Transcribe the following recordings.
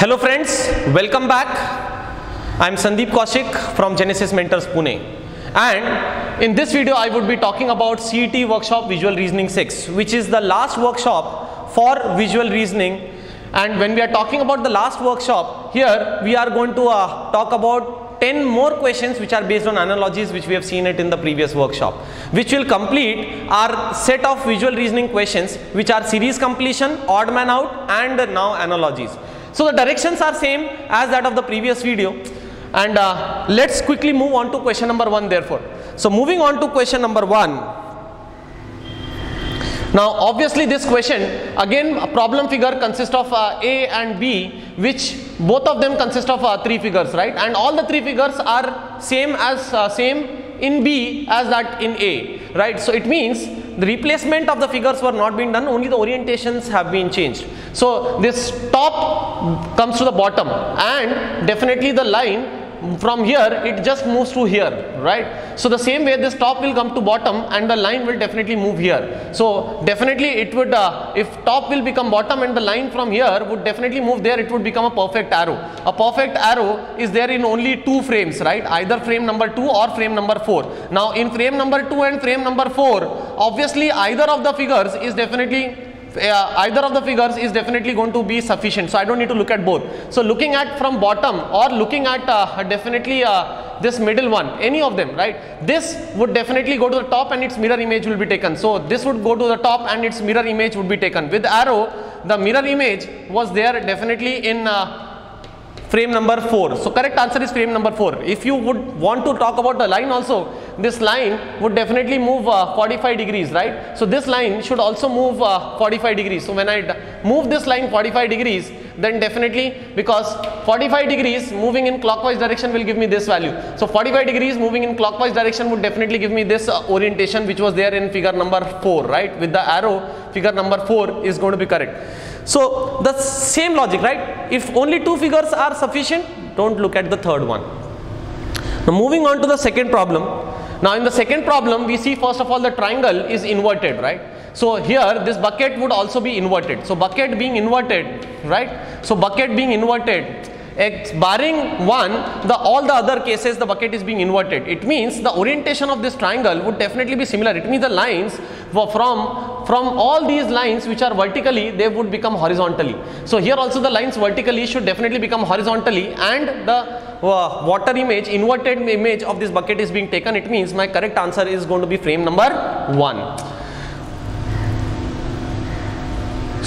Hello friends, welcome back. I am Sandeep Kaushik from Genesis Mentors Pune. And in this video I would be talking about CET workshop Visual Reasoning 6 which is the last workshop for visual reasoning and when we are talking about the last workshop here we are going to uh, talk about 10 more questions which are based on analogies which we have seen it in the previous workshop which will complete our set of visual reasoning questions which are series completion, odd man out and now analogies. So the directions are same as that of the previous video. And uh, let's quickly move on to question number 1 therefore. So moving on to question number 1 now obviously this question again a problem figure consists of uh, A and B which both of them consist of uh, three figures right? And all the three figures are same as uh, same in B as that in A right? So it means the replacement of the figures were not being done only the orientations have been changed. So this top comes to the bottom and definitely the line from here it just moves to here right? So the same way this top will come to bottom and the line will definitely move here. So definitely it would uh, if top will become bottom and the line from here would definitely move there it would become a perfect arrow. A perfect arrow is there in only two frames right? Either frame number 2 or frame number 4 now in frame number 2 and frame number 4 obviously either of the figures is definitely uh, either of the figures is definitely going to be sufficient. So I don't need to look at both. So looking at from bottom or looking at uh, definitely uh, this middle one any of them right? This would definitely go to the top and its mirror image will be taken. So this would go to the top and its mirror image would be taken. With arrow the mirror image was there definitely in uh, frame number 4 so correct answer is frame number 4 if you would want to talk about the line also this line would definitely move uh, 45 degrees right? So this line should also move uh, 45 degrees. So when i move this line 45 degrees then definitely because 45 degrees moving in clockwise direction will give me this value so 45 degrees moving in clockwise direction would definitely give me this uh, orientation which was there in figure number 4 right with the arrow figure number 4 is going to be correct so the same logic, right? If only two figures are sufficient, don't look at the third one. Now moving on to the second problem. Now in the second problem, we see first of all the triangle is inverted, right? So here this bucket would also be inverted. So bucket being inverted, right? So bucket being inverted, X barring one, the all the other cases the bucket is being inverted. It means the orientation of this triangle would definitely be similar. It means the lines were from from all these lines which are vertically they would become horizontally. So here also the lines vertically should definitely become horizontally and the uh, water image inverted image of this bucket is being taken. It means my correct answer is going to be frame number one.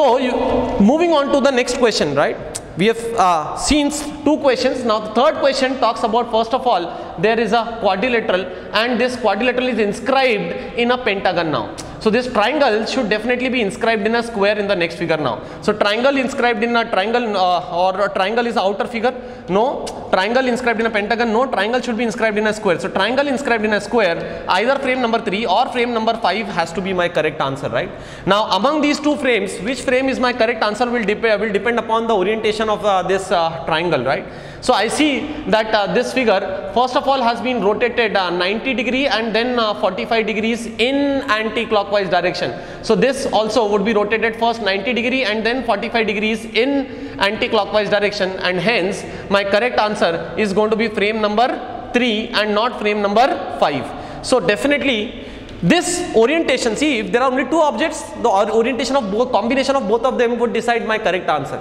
So you, moving on to the next question, right? we have uh, seen two questions now the third question talks about first of all there is a quadrilateral and this quadrilateral is inscribed in a pentagon now. So this triangle should definitely be inscribed in a square in the next figure now. So triangle inscribed in a triangle uh, or a triangle is outer figure? No. Triangle inscribed in a pentagon? No. Triangle should be inscribed in a square. So triangle inscribed in a square either frame number 3 or frame number 5 has to be my correct answer right? Now among these two frames which frame is my correct answer will, dep will depend upon the orientation of uh, this uh, triangle right so I see that uh, this figure first of all has been rotated uh, 90 degree and then uh, 45 degrees in anti-clockwise direction. So this also would be rotated first 90 degree and then 45 degrees in anti-clockwise direction and hence my correct answer is going to be frame number 3 and not frame number 5. So definitely this orientation see if there are only two objects the orientation of both combination of both of them would decide my correct answer.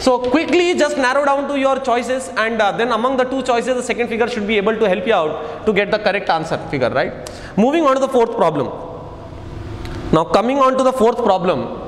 So quickly just narrow down to your choices and uh, then among the two choices the second figure should be able to help you out to get the correct answer figure right. Moving on to the fourth problem. Now coming on to the fourth problem.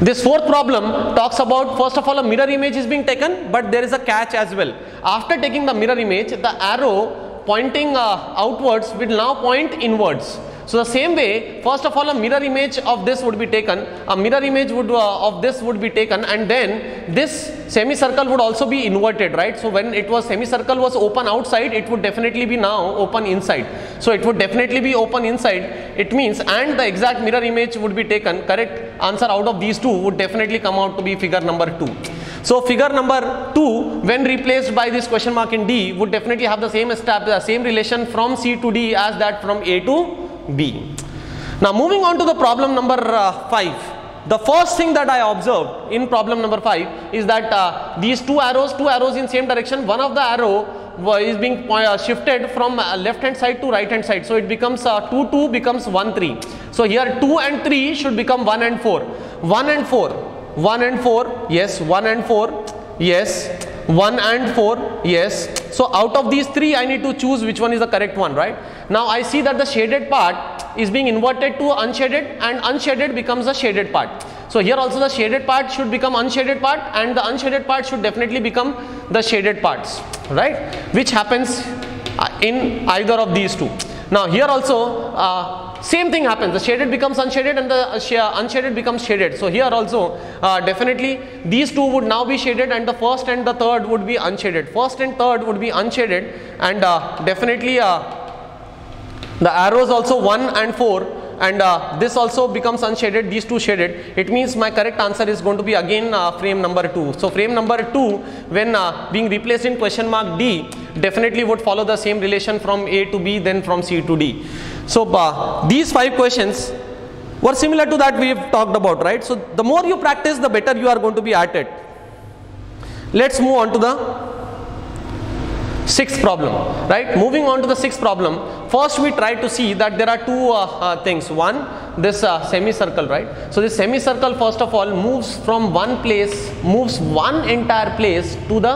This fourth problem talks about first of all a mirror image is being taken but there is a catch as well. After taking the mirror image the arrow pointing uh, outwards will now point inwards. So the same way, first of all, a mirror image of this would be taken, a mirror image would uh, of this would be taken, and then this semicircle would also be inverted, right? So when it was semicircle was open outside, it would definitely be now open inside. So it would definitely be open inside. It means, and the exact mirror image would be taken. Correct answer out of these two would definitely come out to be figure number two. So figure number 2 when replaced by this question mark in D would definitely have the same step, the same relation from C to D as that from A to B. Now moving on to the problem number uh, 5. the first thing that I observed in problem number 5 is that uh, these two arrows, two arrows in same direction, one of the arrow is being uh, shifted from uh, left hand side to right hand side. So it becomes uh, 2 2 becomes 1 3. So here 2 and 3 should become 1 and 4. 1 and 4. 1 and 4. Yes. 1 and 4. Yes. 1 and 4. Yes. So out of these three I need to choose which one is the correct one right. Now I see that the shaded part is being inverted to unshaded and unshaded becomes a shaded part. So here also the shaded part should become unshaded part and the unshaded part should definitely become the shaded parts, right? Which happens uh, in either of these two. Now here also uh, same thing happens the shaded becomes unshaded and the uh, unshaded becomes shaded. So here also uh, definitely these two would now be shaded and the first and the third would be unshaded. First and third would be unshaded and uh, definitely uh, the arrows also 1 and 4 and uh, this also becomes unshaded these two shaded. It means my correct answer is going to be again uh, frame number 2 so frame number 2 when uh, being replaced in question mark d definitely would follow the same relation from a to b then from c to d. So uh, these five questions were similar to that we have talked about right? So the more you practice the better you are going to be at it. Let's move on to the sixth problem right? Moving on to the sixth problem first we try to see that there are two uh, uh, things. One this uh, semicircle right? So this semicircle first of all moves from one place moves one entire place to the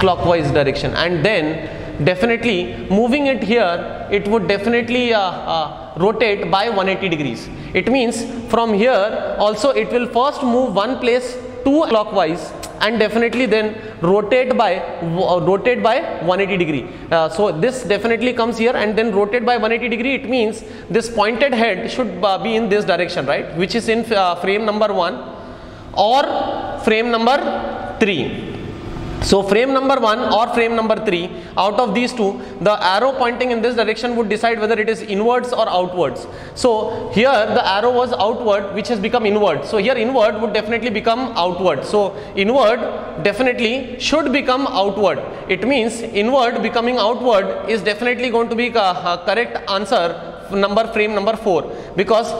clockwise direction. And then definitely moving it here it would definitely uh, uh, rotate by 180 degrees. It means from here also it will first move one place to clockwise and definitely then rotate by uh, rotate by 180 degree. Uh, so this definitely comes here and then rotate by 180 degree it means this pointed head should uh, be in this direction right? Which is in uh, frame number 1 or frame number 3 so frame number 1 or frame number 3 out of these two the arrow pointing in this direction would decide whether it is inwards or outwards. So here the arrow was outward which has become inward. So here inward would definitely become outward. So inward definitely should become outward. It means inward becoming outward is definitely going to be a, correct answer number frame number 4 because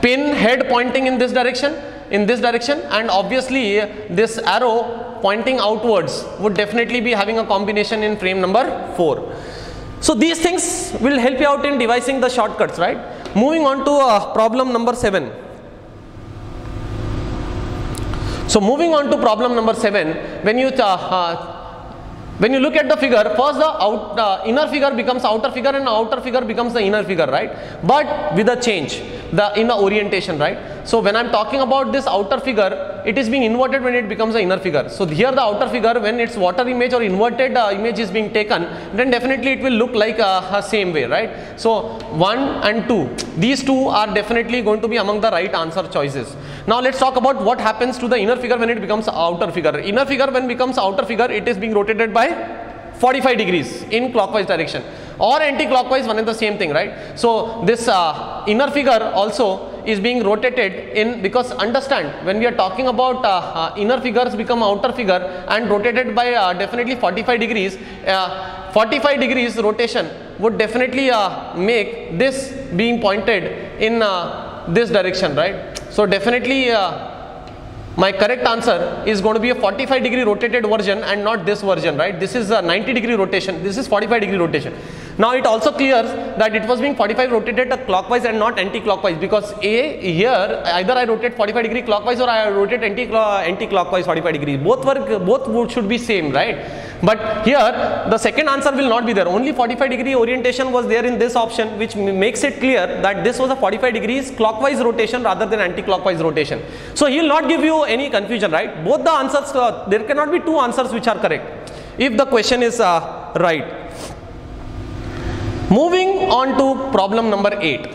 pin head pointing in this direction in this direction and obviously this arrow pointing outwards would definitely be having a combination in frame number 4. So these things will help you out in devising the shortcuts right. Moving on to uh, problem number 7. So moving on to problem number 7 when you uh, uh, when you look at the figure first the out, uh, inner figure becomes outer figure and outer figure becomes the inner figure right but with a change the in the orientation right so when i'm talking about this outer figure it is being inverted when it becomes the inner figure. So here the outer figure when its water image or inverted uh, image is being taken then definitely it will look like uh, same way right? So 1 and 2 these two are definitely going to be among the right answer choices. Now let's talk about what happens to the inner figure when it becomes outer figure. Inner figure when becomes outer figure it is being rotated by 45 degrees in clockwise direction. Or anti-clockwise one is the same thing right? So this uh, inner figure also is being rotated in because understand when we are talking about uh, uh, inner figures become outer figure and rotated by uh, definitely 45 degrees uh, 45 degrees rotation would definitely uh, make this being pointed in this direction right? So definitely my correct answer is going to be a 45 degree rotated version and not this version right? This is a 90 degree rotation. This is 45 degree rotation now it also clears that it was being 45 rotated clockwise and not anti-clockwise because A here either I rotate 45 degree clockwise or I rotate anti-clockwise 45 degrees. Both work both should be same right. But here the second answer will not be there. Only 45 degree orientation was there in this option which makes it clear that this was a 45 degrees clockwise rotation rather than anti-clockwise rotation. So he will not give you any confusion right. Both the answers uh, there cannot be two answers which are correct if the question is uh, right. Moving on to problem number 8.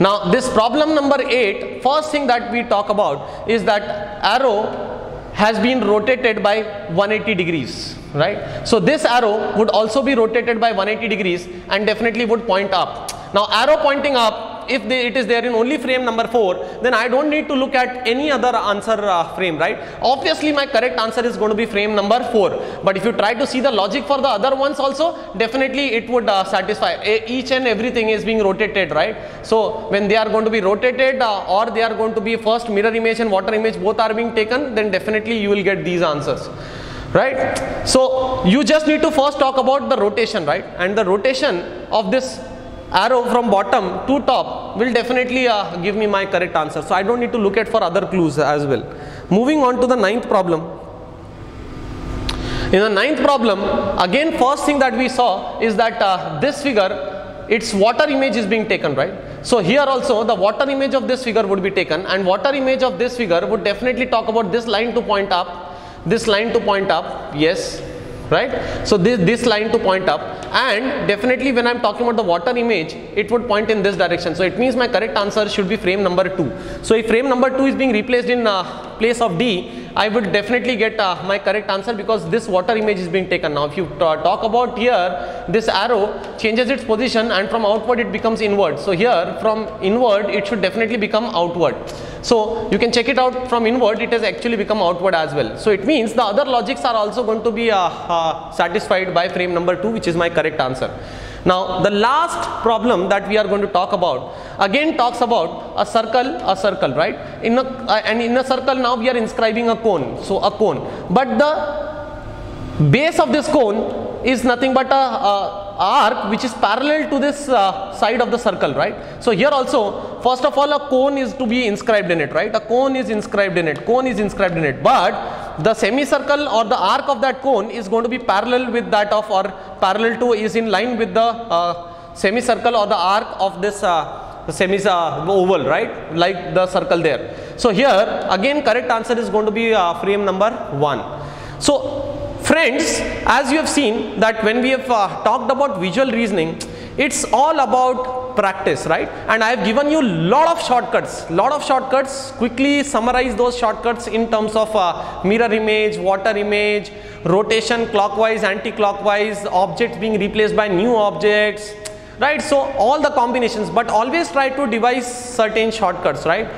Now this problem number 8, first thing that we talk about is that arrow has been rotated by 180 degrees, right? So this arrow would also be rotated by 180 degrees and definitely would point up. Now arrow pointing up if they, it is there in only frame number 4 then I don't need to look at any other answer uh, frame right? Obviously my correct answer is going to be frame number 4 but if you try to see the logic for the other ones also definitely it would uh, satisfy. A each and everything is being rotated right? So when they are going to be rotated uh, or they are going to be first mirror image and water image both are being taken then definitely you will get these answers right? So you just need to first talk about the rotation right? And the rotation of this arrow from bottom to top will definitely uh, give me my correct answer. So i don't need to look at for other clues as well. Moving on to the ninth problem. In the ninth problem again first thing that we saw is that uh, this figure its water image is being taken right? So here also the water image of this figure would be taken and water image of this figure would definitely talk about this line to point up this line to point up. Yes right? So this this line to point up. And definitely when i'm talking about the water image it would point in this direction. So it means my correct answer should be frame number 2 so if frame number 2 is being replaced in uh, place of d I would definitely get uh, my correct answer because this water image is being taken. Now if you talk about here, this arrow changes its position and from outward it becomes inward. So here from inward it should definitely become outward. So you can check it out from inward it has actually become outward as well. So it means the other logics are also going to be uh, uh, satisfied by frame number 2 which is my correct answer. Now the last problem that we are going to talk about again talks about a circle, a circle, right? In a, uh, and in a circle now we are inscribing a cone, so a cone. But the base of this cone is nothing but a, a arc which is parallel to this uh, side of the circle, right? So here also, first of all, a cone is to be inscribed in it, right? A cone is inscribed in it, cone is inscribed in it, but the semicircle or the arc of that cone is going to be parallel with that of or parallel to is in line with the uh, semicircle or the arc of this uh, semi uh, oval, right? Like the circle there. So here again correct answer is going to be uh, frame number 1. So Friends, as you have seen that when we have uh, talked about visual reasoning, it's all about practice, right? And I have given you lot of shortcuts, lot of shortcuts. Quickly summarize those shortcuts in terms of uh, mirror image, water image, rotation clockwise, anti-clockwise, objects being replaced by new objects, right? So all the combinations, but always try to devise certain shortcuts, right?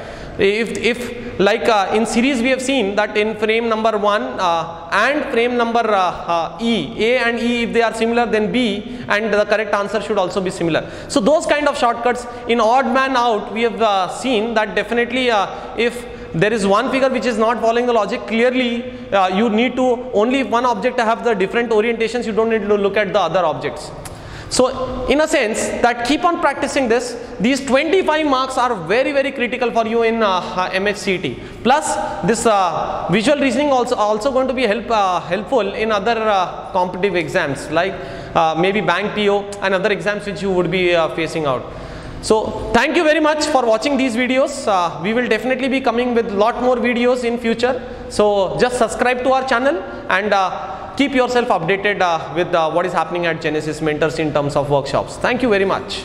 If, if like uh, in series we have seen that in frame number 1 uh, and frame number uh, uh, E, A and E if they are similar then B and the correct answer should also be similar. So those kind of shortcuts in odd man out we have uh, seen that definitely uh, if there is one figure which is not following the logic clearly you need to only if one object have the different orientations you don't need to look at the other objects. So in a sense that keep on practicing this, these 25 marks are very very critical for you in uh, MHCET. Plus this uh, visual reasoning also also going to be help uh, helpful in other uh, competitive exams like uh, maybe bank PO and other exams which you would be uh, facing out. So thank you very much for watching these videos. Uh, we will definitely be coming with lot more videos in future. So just subscribe to our channel and uh, keep yourself updated uh, with uh, what is happening at Genesis Mentors in terms of workshops. Thank you very much.